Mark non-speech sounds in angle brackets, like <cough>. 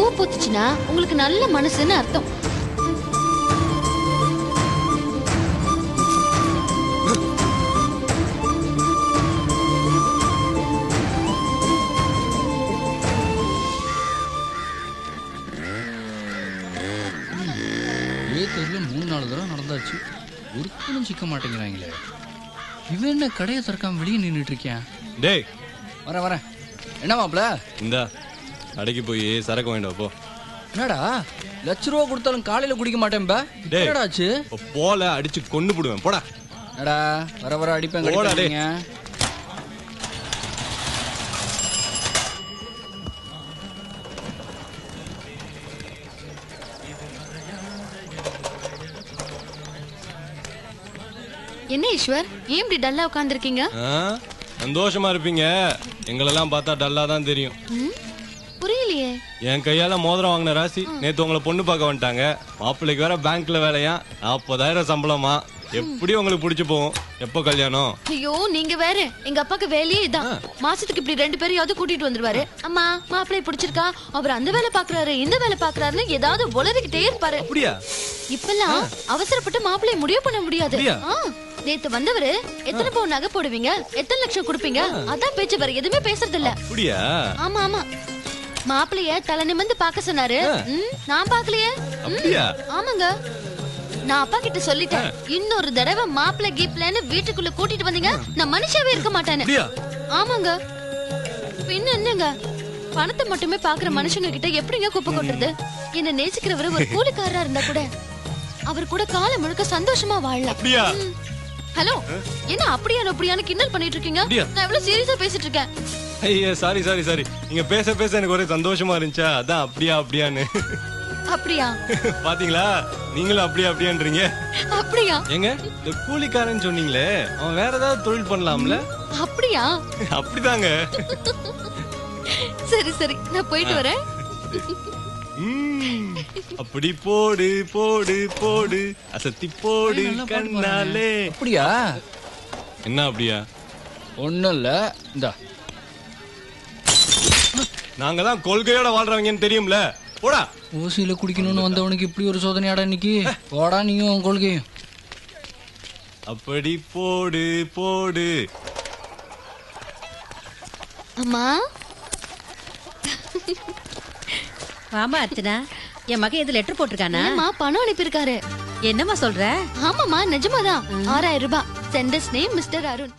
அப்படின்னா உங்களுக்கு நல்ல மனசுன்னு அர்த்தம். ஏத்ததுல மூணு நாலு தடவை நடந்தாச்சு. ஒருத்தனும் சிக்க மாட்டேங்கிறாங்களே. இவன் என்ன கடையை திறக்காம வெளியே நின்றுட்டு இருக்கேன் டேய். வரேன் வரேன். என்ன மாப்ள இந்தா. கடைக்கு போய் சரக்கு வாங்கிட்டு வா, போ என்னடா? லட்ச ரூபா கொடுத்தாலும் காலையில குடிக்க மாட்டேன் டேய். என்னடா ஆச்சு இப்போ போல அடிச்சு கொண்டு போடுவேன். போடா. என்னடா? வர வர அடிப்பேன் போடா, என்ன ஈஸ்வர்? ஏன் இப்படி டல்லா உட்காந்துருக்கீங்க ஆ? சந்தோஷமா இருப்பீங்க. எங்களெல்லாம் பார்த்தா டல்லா தான் தெரியும். புரியலையே. என் கையால மோதிரம் வாங்கின ராசி நேத்து உங்களை பொண்ணு பார்க்க வந்துட்டாங்க. மாப்பிள்ளைக்கு வேற பேங்க்ல வேலையா? நாற்பதாயிரம் சம்பளமா? எப்படி உங்களுக்கு பிடிச்சு போகும்? எப்போ கல்யாணம்? ஐயோ நீங்க வேற. எங்க அப்பாக்கு வேலையே இதான். மாசத்துக்கு இப்படி ரெண்டு பேரையாவது கூட்டிட்டு வந்துருவாரு. அம்மா மாப்பிள்ளை பிடிச்சிருக்கா? அவர் அந்த வேலை பாக்குறாரு இந்த வேலை பாக்குறாருன்னு ஏதாவது உளறிக்கிட்டே இருப்பாரு. அப்படியா? இப்பெல்லாம் அவசரப்பட்டு மாப்பிள்ளைய முடிவு பண்ண முடியாது. நேத்து வந்தவரு எத்தனை பவுன் நகை போடுவீங்க? எத்தனை லட்சம் கொடுப்பீங்க? அதான் பேச்சு வேற எதுவுமே பேசுறது இல்ல ஆமா ஆமா. மாப்பிளைய தலை நிமிர்ந்து பார்க்க சொன்னாரு. நான் அப்படியா? ஆமாங்க. நான் அப்பா கிட்ட சொல்லிட்டேன். இன்னொரு தடவை மாப்பிள்ளை கீப்லன்னு வீட்டுக்குள்ள கூட்டிட்டு வந்தீங்க. நான் மனுஷாவே இருக்க மாட்டேன்னு. ஆமாங்க. பின்ன என்னங்க? பணத்தை மட்டுமே பாக்குற மனுஷங்க கிட்ட எப்படிங்க குப்பை கொட்டுறது? என்ன நேசிக்கிறவரு ஒரு <laughs> கூலிக்காரரா இருந்தா கூட அவர் கூட காலம் முழுக்க சந்தோஷமா வாழலாம். ஹலோ என்ன அப்படியா அப்படியான்னு கிண்டல் பண்ணிட்டு இருக்கீங்க? நான் எவ்வளவு சீரியஸா பேசிட்டு இருக்கேன். ஐயா சாரி சாரி சாரி நீங்க பேச பேச எனக்கு ஒரே சந்தோஷமா இருந்துச்சா? அதான் அப்படியா அப்படியான்னு. அப்படியா? <laughs> பாத்தீங்களா? நீங்களும் அப்படியா அப்படியான்றீங்க. அப்படியா? ஏங்க இந்த கூலிக்காரன் சொன்னீங்களே அவன் வேற ஏதாவது தொழில் பண்ணலாம்ல? அப்படியா? <laughs> அப்படிதாங்க. சரி சரி நான் போயிட்டு வரேன். ம், அப்படி போடு போடு போடு அசத்தி போடு கண்ணாலே. அப்படியா? என்ன அப்படியா? ஒண்ணும் இல்ல. இந்தா. நாங்க தான் கொள்கையோட வாழ்றவங்கன்னு தெரியும்ல. போடா. ஓசியில குடிக்கணும்னு வந்தவனுக்கு இப்படி ஒரு சோதனையாடா இன்னைக்கு? போடா நீயும் உன் கொள்கையும். அப்படி போடு போடு. அம்மா. ஆமா அர்ச்சனா. என் மகன் இது லெட்டர் போட்டிருக்கானா? அம்மா பணம் அனுப்பியிருக்காரு. என்னம்மா சொல்ற? ஆமாமா நிஜமாதான். ஆறாயிரம் ரூபாய். Centres name mister Arun